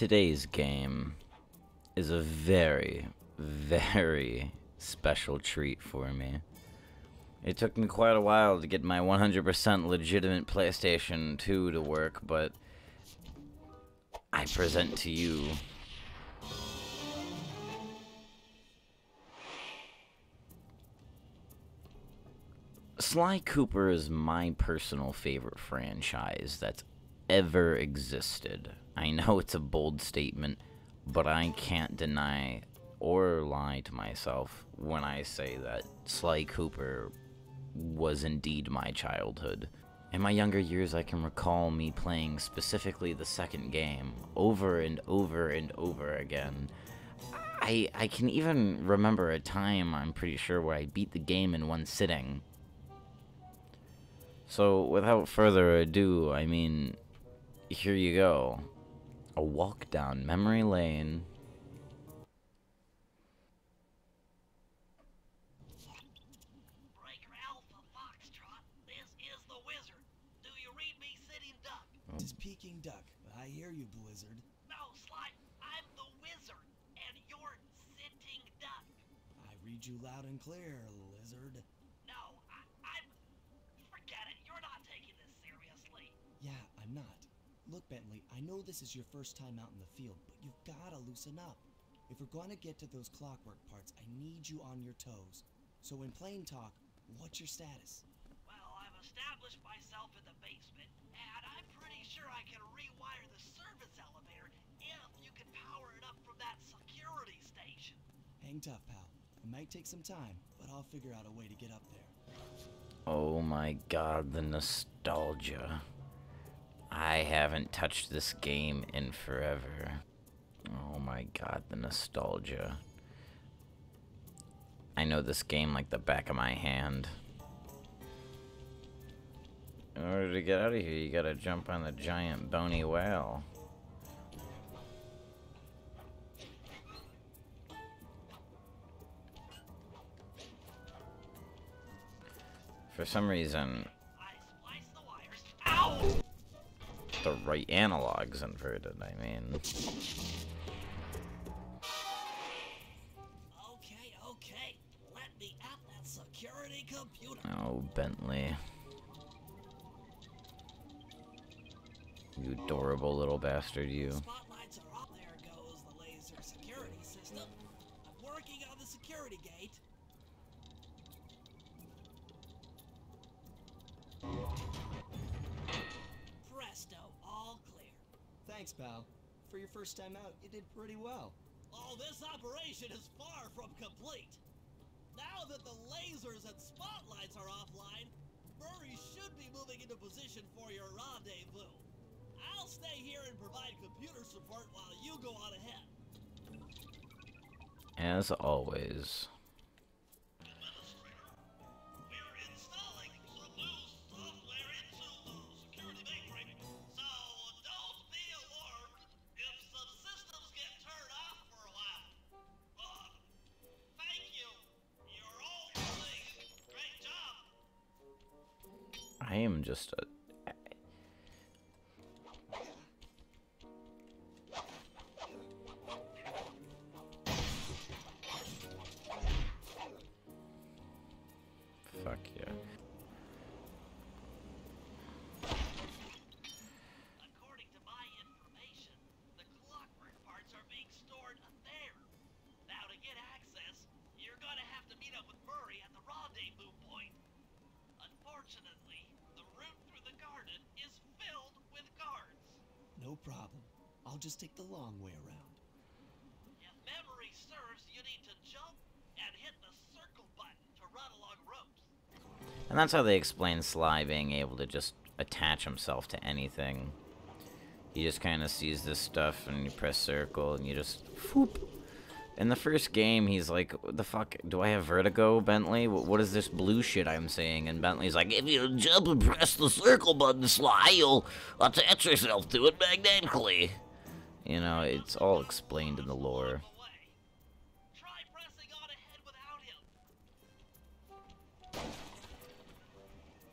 Today's game is a very, very special treat for me. It took me quite a while to get my 100% legitimate PlayStation 2 to work, but I present to you Sly Cooper is my personal favorite franchise that's ever existed. I know it's a bold statement, but I can't deny or lie to myself when I say that Sly Cooper was indeed my childhood. In my younger years, I can recall me playing specifically the second game over and over and over again. I, I can even remember a time, I'm pretty sure, where I beat the game in one sitting. So, without further ado, I mean, here you go. A walk down memory lane. Breaker Alpha Foxtrot, this is the Wizard. Do you read me, Sitting Duck? This is Peking Duck. I hear you, Blizzard. No, Sly, I'm the Wizard, and you're Sitting Duck. I read you loud and clear, Lizard. No, I, I'm. Forget it. You're not taking this seriously. Yeah, I'm not. Look, Bentley, I know this is your first time out in the field, but you've gotta loosen up. If we're going to get to those Clockwerk parts, I need you on your toes. So, in plain talk, what's your status? Well, I've established myself in the basement, and I'm pretty sure I can rewire the service elevator if you can power it up from that security station. Hang tough, pal. It might take some time, but I'll figure out a way to get up there. Oh my god, the nostalgia. I haven't touched this game in forever. Oh my god, the nostalgia. I know this game like the back of my hand. In order to get out of here, you gotta jump on the giant bony whale. For some reason, right analog's inverted, I mean. Okay, okay. Let me at that security computer. Oh, Bentley. You adorable little bastard, you. Spotlights are off. There goes the laser security system. I'm working on the security gate. Thanks, pal. For your first time out, you did pretty well. Oh, this operation is far from complete. Now that the lasers and spotlights are offline, Murray should be moving into position for your rendezvous. I'll stay here and provide computer support while you go on ahead. As always. Just a. Fuck yeah. No problem. I'll just take the long way around. If memory serves, you need to jump and hit the circle button to run along ropes. And that's how they explain Sly being able to just attach himself to anything. He just kind of sees this stuff and you press circle and you just whoop. In the first game, he's like, "What the fuck? Do I have vertigo, Bentley? What is this blue shit I'm seeing?" And Bentley's like, "If you jump and press the circle button, Sly, you'll attach yourself to it magnetically." You know, it's all explained in the lore.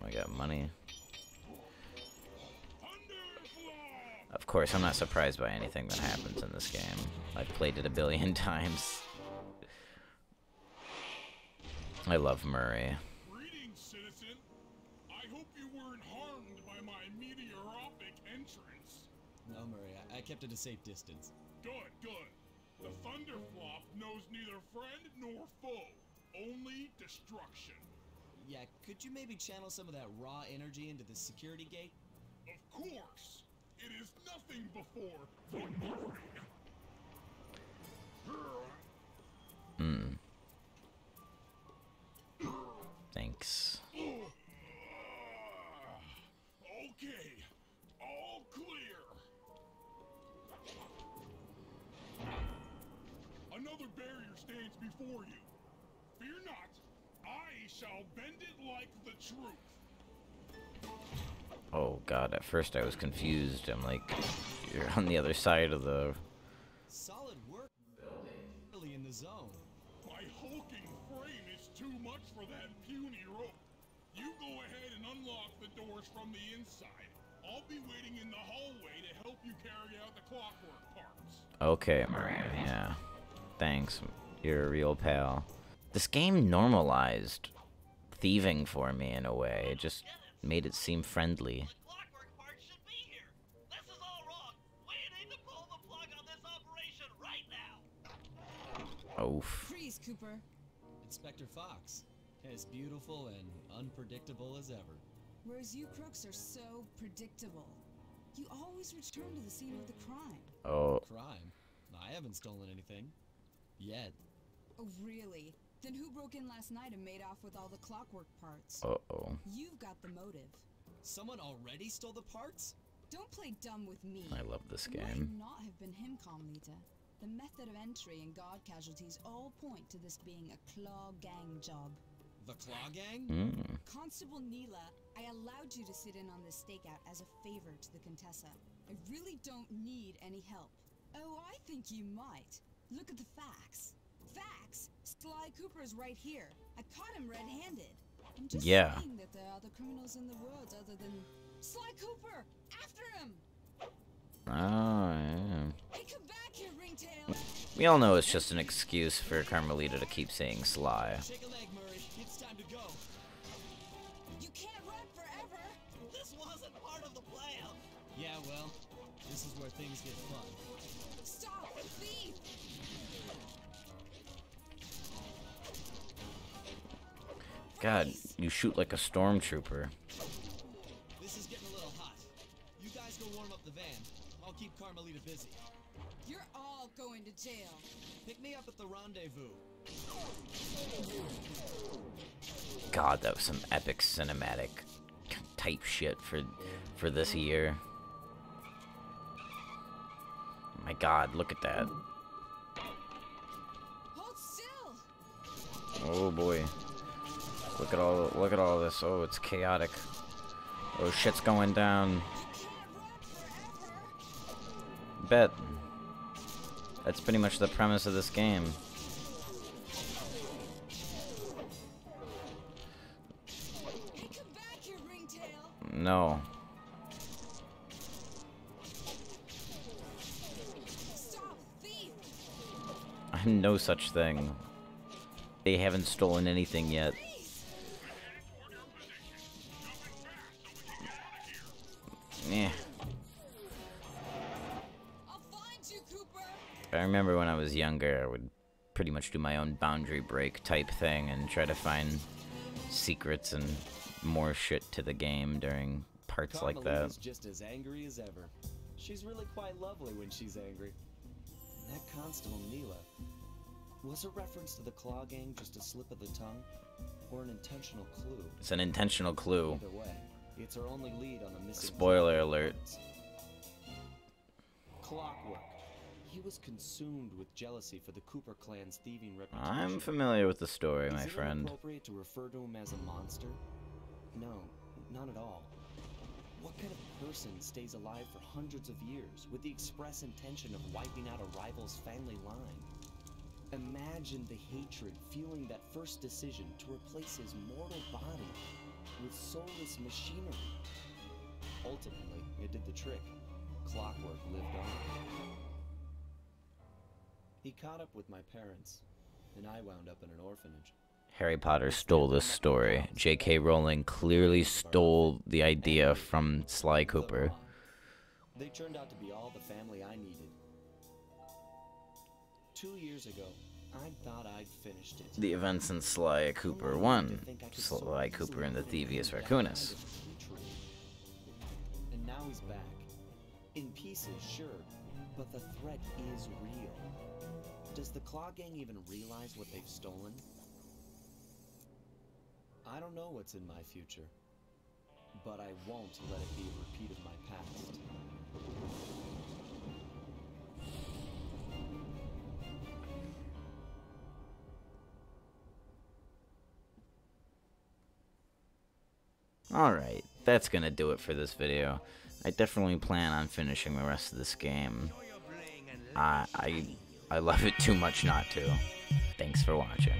I got money. Of course, I'm not surprised by anything that happens in this game. I've played it a billion times. I love Murray. Greetings, citizen. I hope you weren't harmed by my meteoropic entrance. No, Murray, I, I kept at a safe distance. Good, good. The Thunderflop knows neither friend nor foe, only destruction. Yeah, could you maybe channel some of that raw energy into the security gate? Of course, it is nothing before. Hmm. Thanks. Okay, all clear. Another barrier stands before you. Fear not, I shall bend it like the truth. Oh god, at first I was confused. I'm like, you're on the other side of the... Solid work. Really in the zone. My hulking frame is too much for that puny rope. You go ahead and unlock the doors from the inside. I'll be waiting in the hallway to help you carry out the Clockwerk parts. Okay, Maria, yeah. Thanks, you're a real pal. This game normalized thieving for me in a way. It just made it seem friendly. The Clockwerk part should be here. This is all wrong. We need to pull the plug on this operation right. Oof. Freeze, Cooper. Inspector Fox. As beautiful and unpredictable as ever. Whereas you crooks are so predictable. You always return to the scene of the crime. Oh, Crime? I haven't stolen anything. Yet. Oh, really? Then who broke in last night and made off with all the Clockwerk parts? uh-oh. You've got the motive. Someone already stole the parts? Don't play dumb with me. I love this It game. might not have been him, Carmelita. The method of entry and guard casualties all point to this being a Klaww gang job. The Klaww Gang? Mm. Constable Neyla, I allowed you to sit in on this stakeout as a favor to the Contessa. I really don't need any help. Oh, I think you might. Look at the facts. Sly Cooper's right here. I caught him red-handed. I'm just Yeah. saying that there are other criminals in the world other than Sly Cooper. After him. Oh, yeah. Hey, come back here. We all know it's just an excuse for Carmelita to keep saying Sly. Shake a leg, God, you shoot like a stormtrooper. This is getting a little hot. You guys go warm up the van. I'll keep Carmelita busy. You're all going to jail. Pick me up at the rendezvous. God, that was some epic cinematic type shit for for this year. My God, look at that. Hold still. Oh boy. Look at all look at all this. Oh, it's chaotic. Oh shit's going down. Bet. That's pretty much the premise of this game. No. I'm no such thing. They haven't stolen anything yet. I remember when I was younger, I would pretty much do my own boundary break type thing and try to find secrets and more shit to the game during parts like that. Just as angry as ever. She's really quite lovely when she's angry. That Constable Neyla. Was a reference to the Klaww Gang just a slip of the tongue? Or an intentional clue? It's an intentional clue. Either way, it's our only lead on the missing. Spoiler alert. Clockwerk. He was consumed with jealousy for the Cooper clan's thieving reputation. I'm familiar with the story, Is my it friend. inappropriate to refer to him as a monster? No, not at all. What kind of person stays alive for hundreds of years with the express intention of wiping out a rival's family line? Imagine the hatred fueling that first decision to replace his mortal body with soulless machinery. Ultimately, it did the trick. Clockwerk lived on. He caught up with my parents, and I wound up in an orphanage. Harry Potter stole this story. J.K. Rowling clearly stole the idea from Sly Cooper. They turned out to be all the family I needed. Two years ago, I thought I'd finished it. The events in Sly Cooper 1. Sly Cooper and the Thievius Raccoonus. And now he's back. In pieces, sure, but the threat is real. Does the Klaww Gang even realize what they've stolen? I don't know what's in my future, but I won't let it be a repeat of my past. Alright, that's gonna do it for this video. I definitely plan on finishing the rest of this game. I, I, I love it too much not to. Thanks for watching.